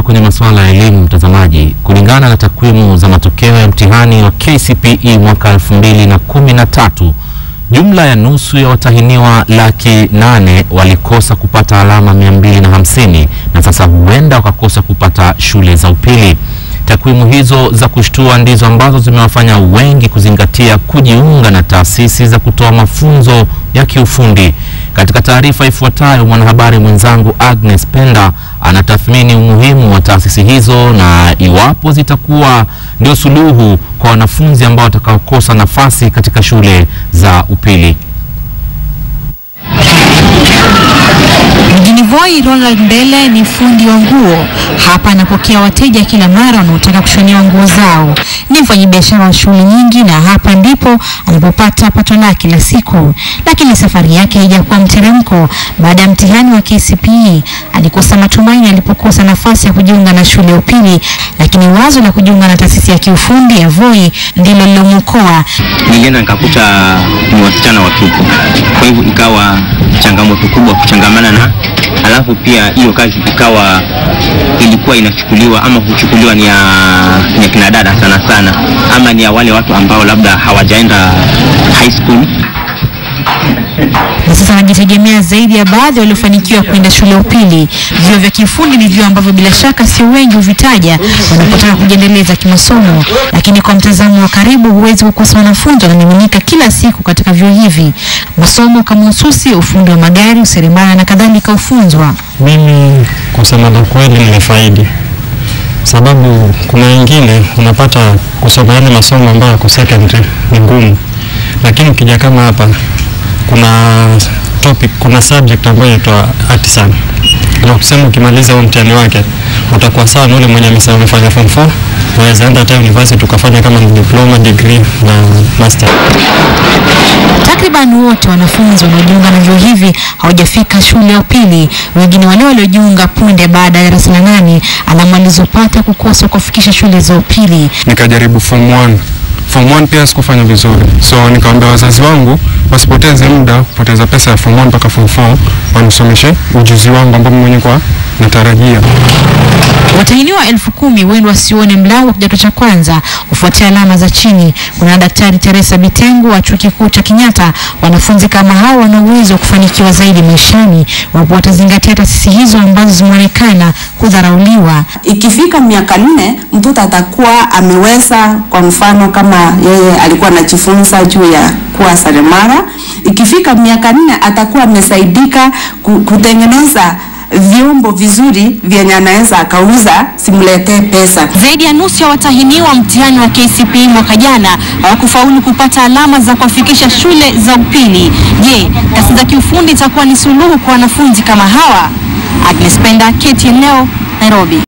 bado kwenye masuala ya elimu, mtazamaji, kulingana na takwimu za matokeo ya mtihani wa KCPE mwaka 2013 jumla ya nusu ya watahiniwa laki nane walikosa kupata alama 250 na sasa huenda wakakosa kupata shule za upili. Takwimu hizo za kushtua ndizo ambazo zimewafanya wengi kuzingatia kujiunga na taasisi za kutoa mafunzo ya kiufundi. Katika taarifa ifuatayo, mwanahabari mwenzangu Agnes Penda anatathmini umuhimu wa taasisi hizo na iwapo zitakuwa ndio suluhu kwa wanafunzi ambao watakaokosa nafasi katika shule za upili. Mjini Voi, Ronald Mbele ni fundi wa nguo. Hapa anapokea wateja kila mara wanaotaka kushonewa nguo zao. Ni mfanyabiashara wa shughuli nyingi, na hapa ndipo anapopata pato lake kila siku. Lakini safari yake haijakuwa mteremko. Baada ya mtihani wa KCPE alikosa matumaini alipokosa nafasi ya kujiunga na shule ya upili, lakini wazo la kujiunga na taasisi ya kiufundi ya Voi ndilo lilomwokoa. nilienda nikakuta ni wasichana wa kike, kwa hivyo ikawa changamoto kubwa kuchangamana na, alafu pia hiyo kazi ikawa ilikuwa inachukuliwa ama huchukuliwa ni ya, ni ya kina dada sana sana, ama ni ya wale watu ambao labda hawajaenda high school na sasa anajitegemea zaidi ya baadhi waliofanikiwa kuenda shule ya upili. Vyuo vya kiufundi ni vyuo ambavyo bila shaka sio wengi huvitaja wanapotaka kujiendeleza kimasomo, lakini kwa mtazamo wa karibu, huwezi kukosa wanafunzi wanamiminika kila siku katika vyuo hivi. Masomo kama ususi, ufundi wa magari, useremala na kadhalika hufunzwa. Mimi kusema la kweli nimefaidi, sababu kuna wengine unapata kusoma yale masomo ambayo yako secondary ni ngumu, lakini ukija kama hapa kuna topic, kuna subject ambayo inaitwa artisan, na kusema ukimaliza huo mtihani wake utakuwa sawa na ule mwenye amesema amefanya form 4 unaweza enda hata university ukafanya kama ni diploma, degree na master. Takriban wote wanafunzi wanaojiunga na vyuo hivi hawajafika shule ya upili. Wengine wale waliojiunga punde baada ya darasa la nane, alama alizopata kukosa kufikisha shule za upili. nikajaribu form 1 form 1 pia sikufanya vizuri, so nikaambia wazazi wangu wasipoteze muda kupoteza pesa ya form 1 mpaka form 4 wanisomeshe ujuzi wangu ambao mimi mwenyewe kwa natarajia. Watahiniwa elfu kumi wengi wasione mlango wa kidato cha kwanza kufuatia alama za chini. Kuna Daktari Teresa Bitengu wa chuo kikuu cha Kenyatta. Wanafunzi kama hao wana uwezo wa kufanikiwa zaidi maishani wapo watazingatia taasisi hizo ambazo zimeonekana kudharauliwa. Ikifika miaka nne mtoto atakuwa ameweza, kwa mfano kama yeye alikuwa anajifunza juu ya kuwa seremala, ikifika miaka nne atakuwa amesaidika kutengeneza vyombo vizuri vyenye anaweza akauza simletee pesa. Zaidi ya nusu ya watahiniwa mtihani wa KCPE mwaka jana hawakufaulu kupata alama za kuwafikisha shule za upili. Je, kasi za kiufundi itakuwa ni suluhu kwa wanafunzi kama hawa? Agnes Penda, KTN leo, Nairobi.